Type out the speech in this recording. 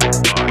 bye.